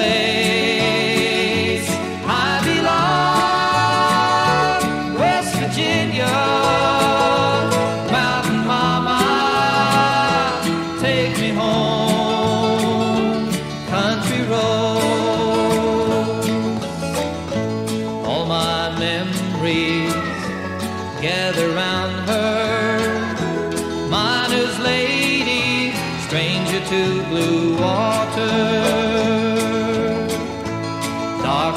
place I belong, West Virginia. Mountain Mama, take me home, country roads. All my memories gather round her. Miner's lady, stranger to blue water.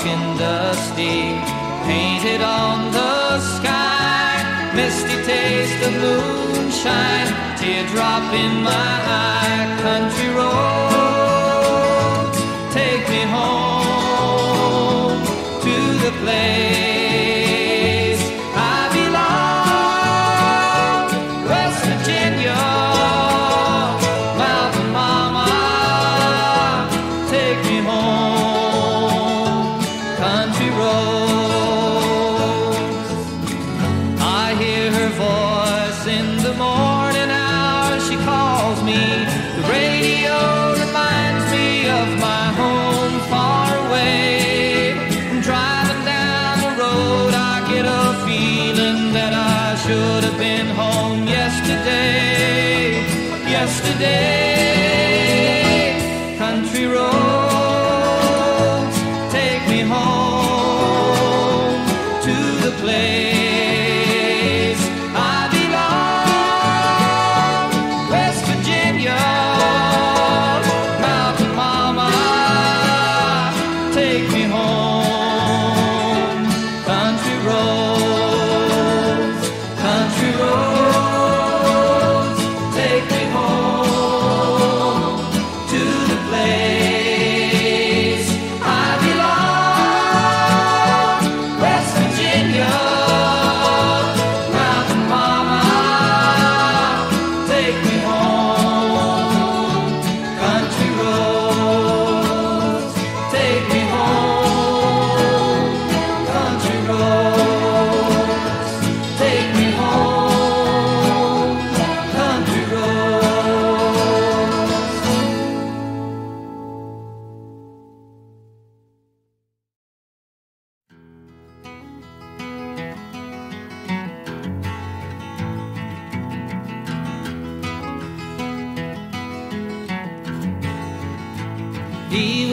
And dusty, painted on the sky. Misty taste of moonshine, teardrop in my eye. Country roads,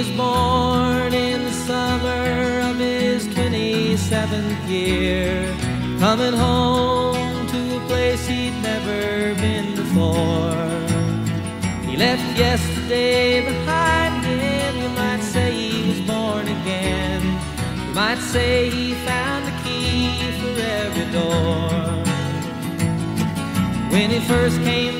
was born in the summer of his 27th year, coming home to a place he'd never been before. He left yesterday behind him. You might say he was born again. You might say he found the key for every door. When he first came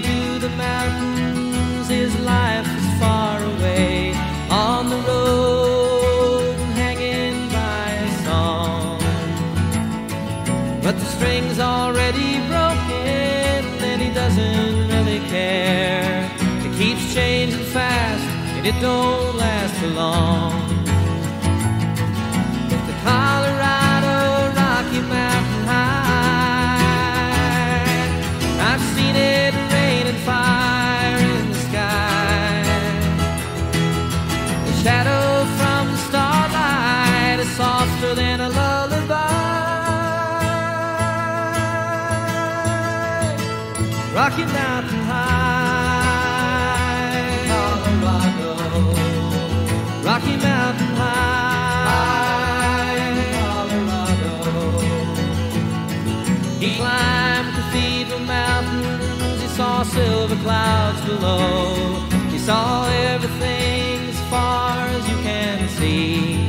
string's already broken, and he doesn't really care. It keeps changing fast, and it don't last for long. Clouds below. He saw everything as far as you can see.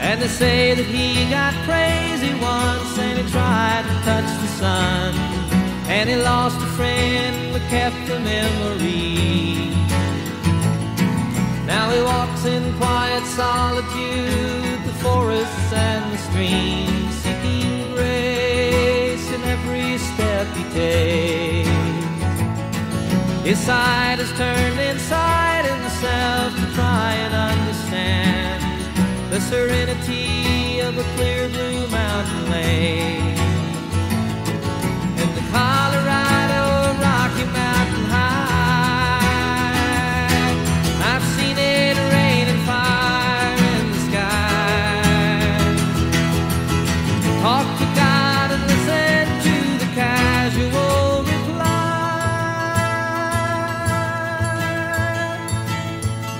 And they say that he got crazy once and he tried to touch the sun. And he lost a friend but kept the memory. Now he walks in quiet solitude, the forests and the streams, seeking grace in every step he takes. His side is turned inside himself to try and understand the serenity of a clear blue mountain lake. In the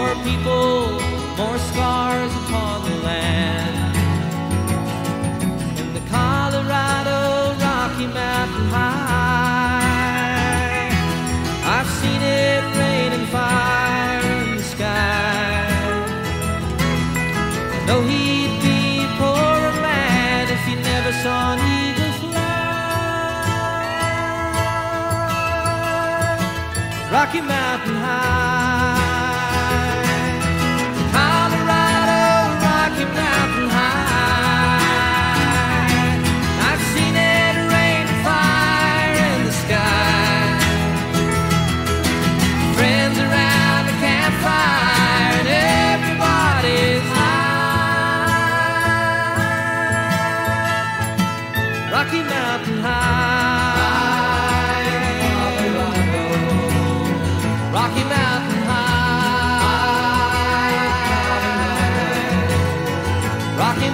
more people, more scars upon the land. In the Colorado Rocky Mountain High, I've seen it rain and fire in the sky. Though he'd be poor man if he never saw an eagle fly. Rocky Mountain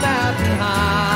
Mountain High,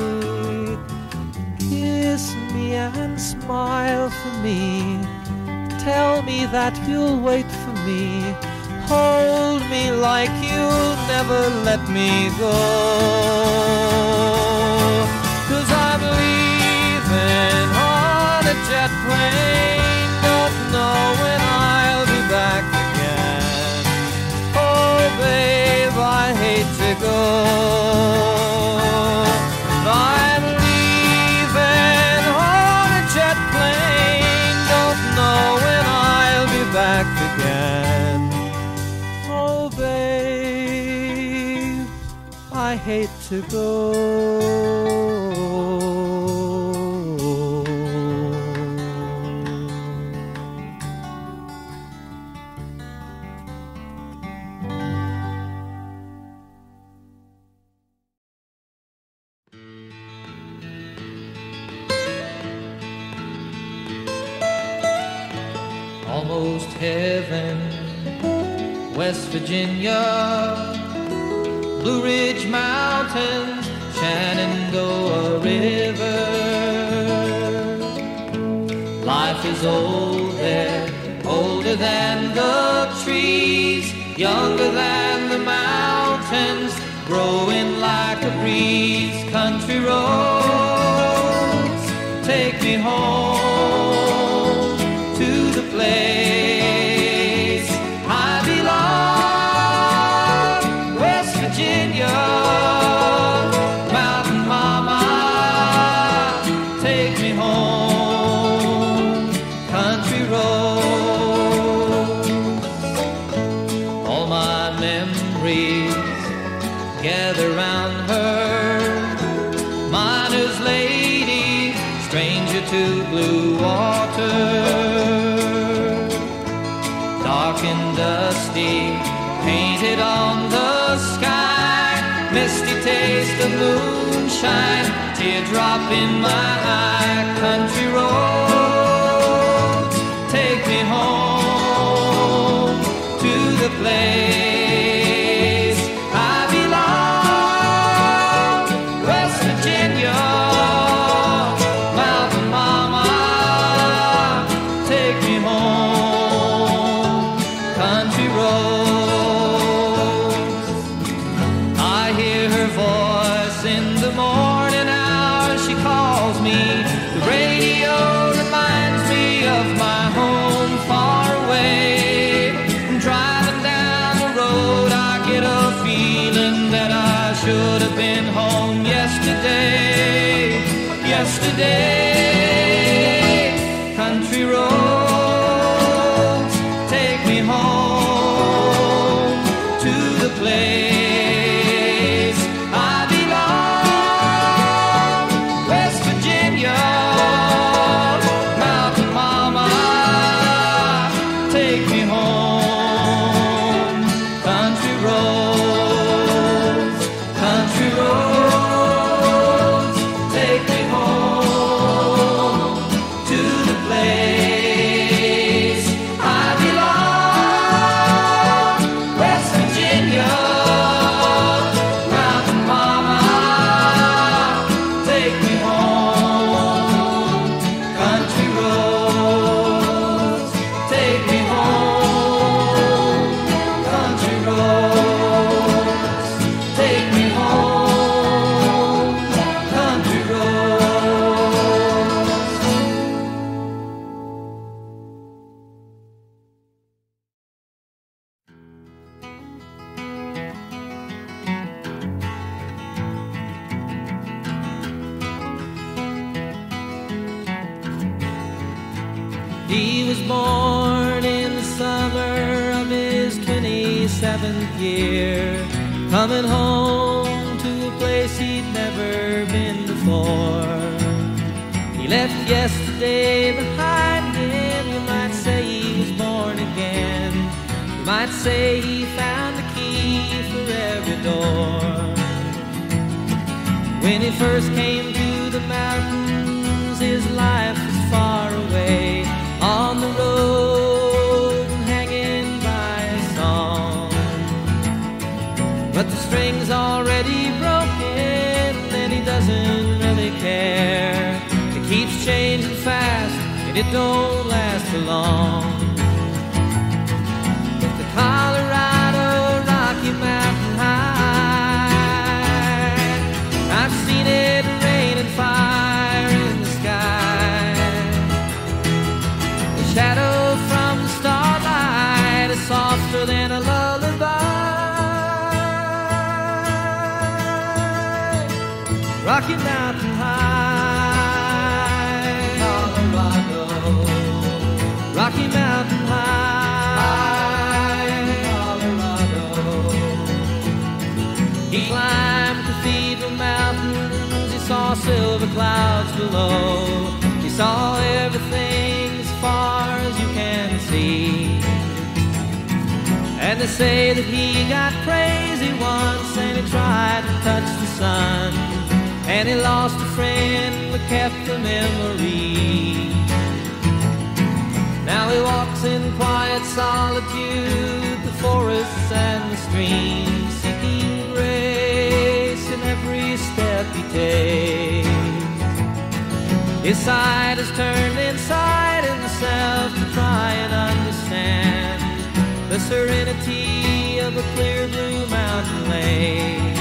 Smile for me. Tell me that you'll wait for me. Hold me like you'll never let me go. Cause I'm leaving on a jet plane. To go. The trees, younger than the mountains, growing like a breeze. Country roads, teardrop in my yesterday behind him. You might say he was born again. You might say he found the key for every door. When he first came to the mountains, his life was far away on the road, hanging by a song. But the string's already broken, and he doesn't really care. It keeps changing fast, and it don't last for long. It's the Colorado Rocky Mountain High. I've seen it rain and fire in the sky. The shadow from the starlight is softer than a lullaby. Rocky Mountain silver clouds below. He saw everything as far as you can see. And they say that he got crazy once and he tried to touch the sun. And he lost a friend but kept the memory. Now he walks in quiet solitude, the forests and the streams, seeking grace in every step he takes. His side is turned inside himself to try and understand the serenity of a clear blue mountain lake.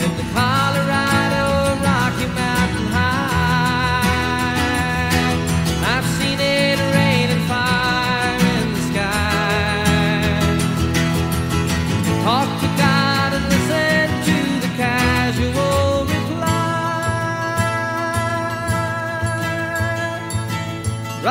And the Colorado Rocky Mountain High. I've seen it rain and fire in the sky. Talk to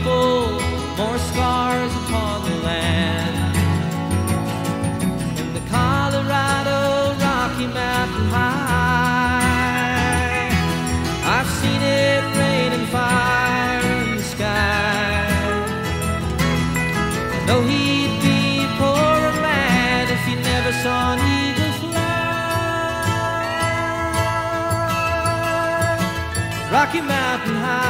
people, more scars upon the land. In the Colorado Rocky Mountain High, I've seen it rain and fire in the sky. Though he'd be poor and mad if he never saw an eagle fly. Rocky Mountain High,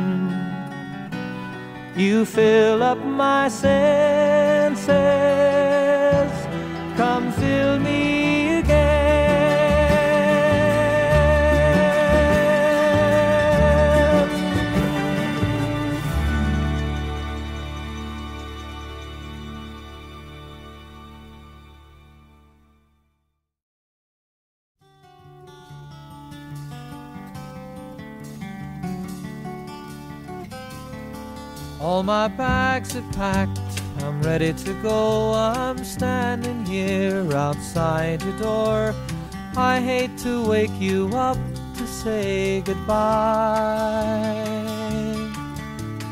You fill up my senses. My bags are packed, I'm ready to go. I'm standing here outside your door. I hate to wake you up to say goodbye.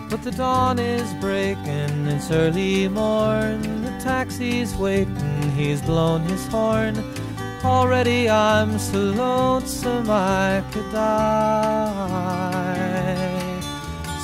But the dawn is breaking, it's early morn. The taxi's waiting, he's blown his horn. Already I'm so lonesome I could die.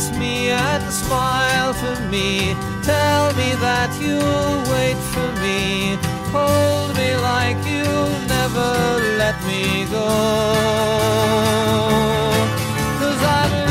kiss me and smile for me. Tell me that you'll wait for me. Hold me like you'll never let me go. Cause I'm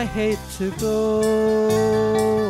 I hate to go.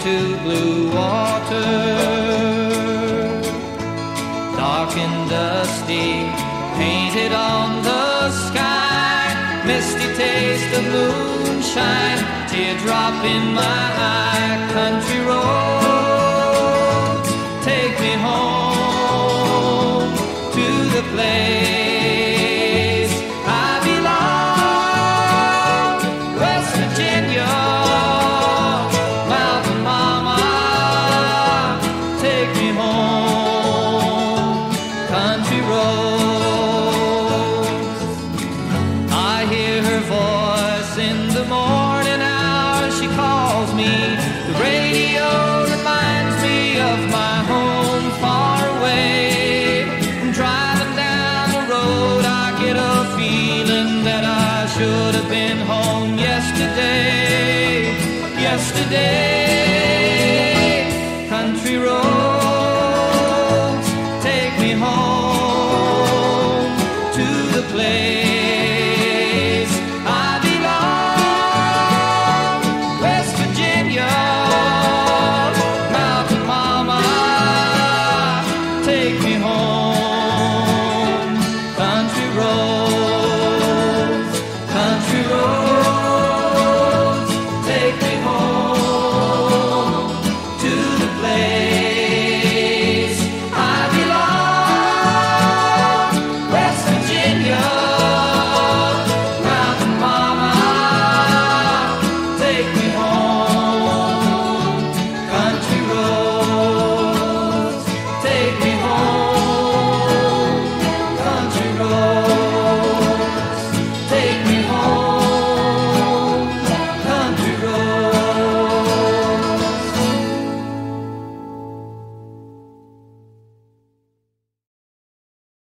to blue water. Dark and dusty, painted on the sky. Misty taste of moonshine, teardrop in my eye. Country roads, take me home to the place